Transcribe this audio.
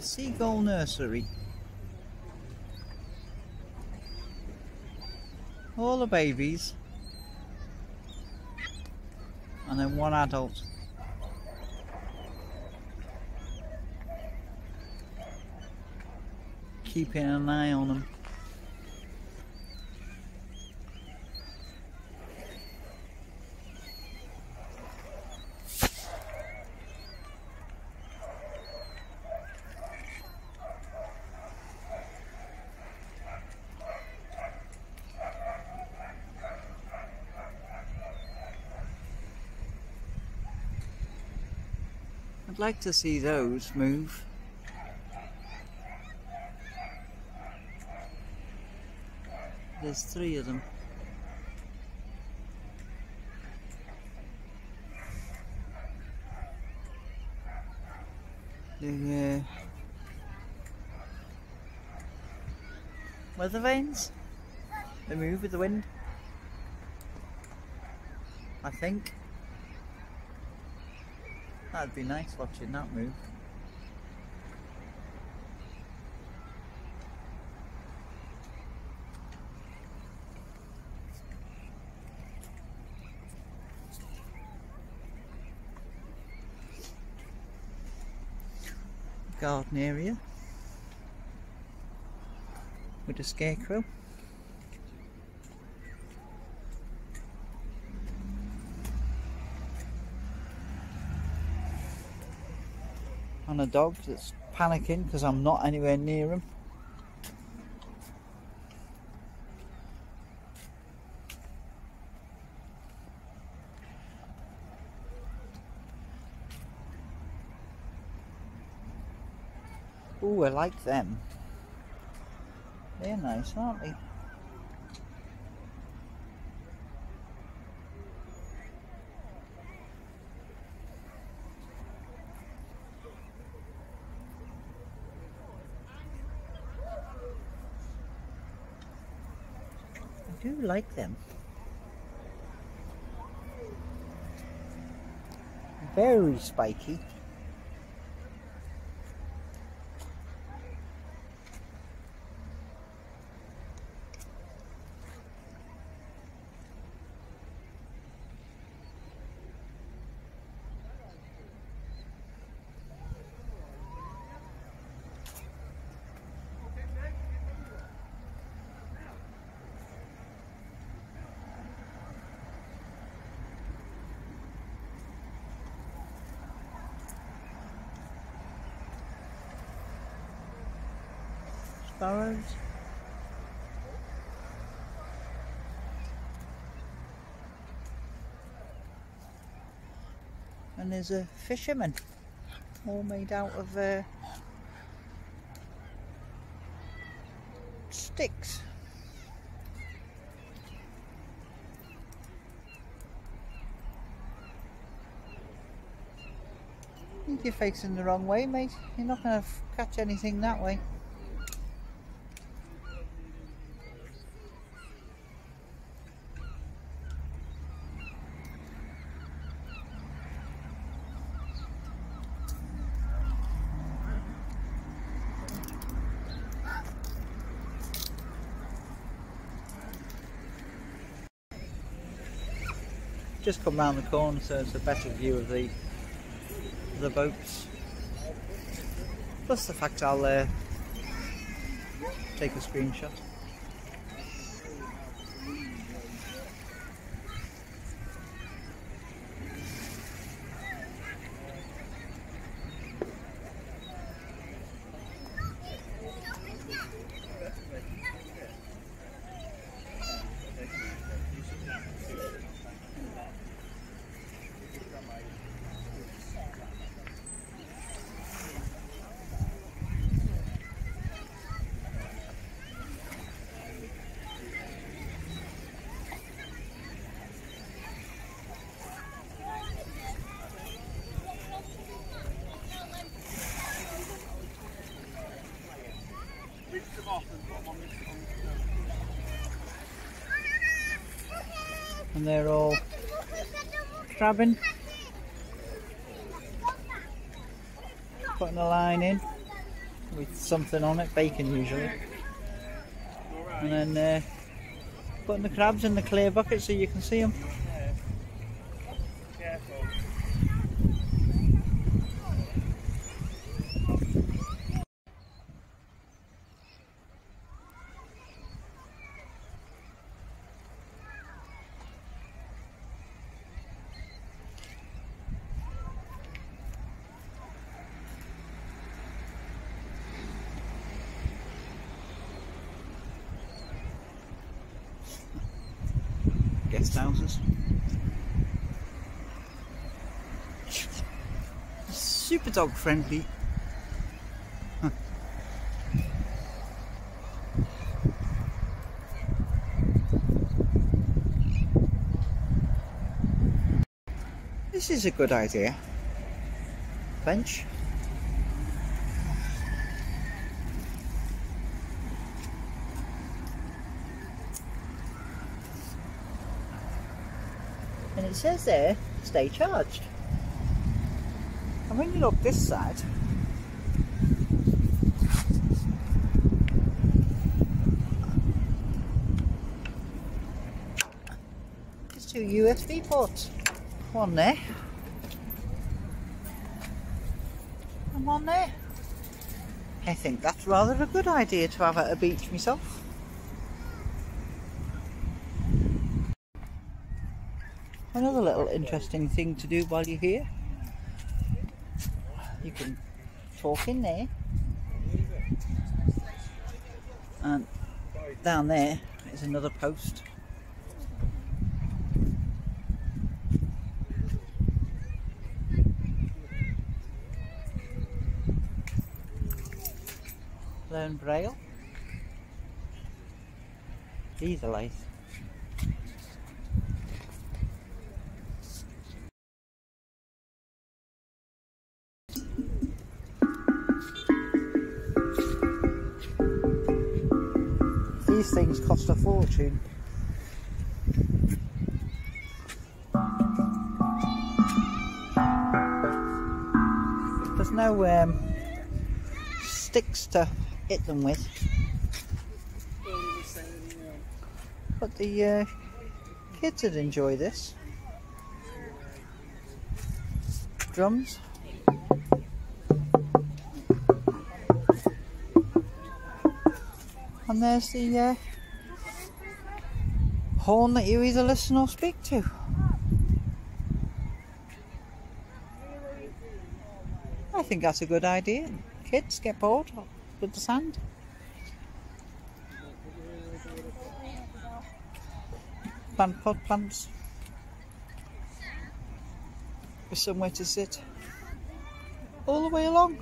a seagull nursery. All the babies. And then one adult. Keeping an eye on them. I'd like to see those move. There's three of them. The uh, weather vanes. They move with the wind. I think. That'd be nice watching that move. Garden area with a scarecrow. And a dog that's panicking because I'm not anywhere near him. Oh, I like them. They're nice, aren't they? Do like them. Very spiky. And there's a fisherman, all made out of uh, sticks. You're facing the wrong way, mate. You're not going to catch anything that way. Just come round the corner so it's a better view of the the boats. Plus the fact I'll uh, take a screenshot and they're all crabbing putting a line in with something on it, bacon usually. And then uh, putting the crabs in the clear bucket so you can see them. Guest houses. Super dog friendly. This is a good idea. Bench. It says there stay charged. And when you look this side there's two USB ports. One there. And one there. I think that's rather a good idea to have at a beach myself Another little interesting thing to do while you're here. You can talk in there. And down there is another post. Learn Braille. These are nice. These things cost a fortune. There's no um, sticks to hit them with. But the uh, kids would enjoy this. Drums. And there's the uh, horn that you either listen or speak to. I think that's a good idea. Kids get bored with the sand. Plant pot plants with somewhere to sit all the way along.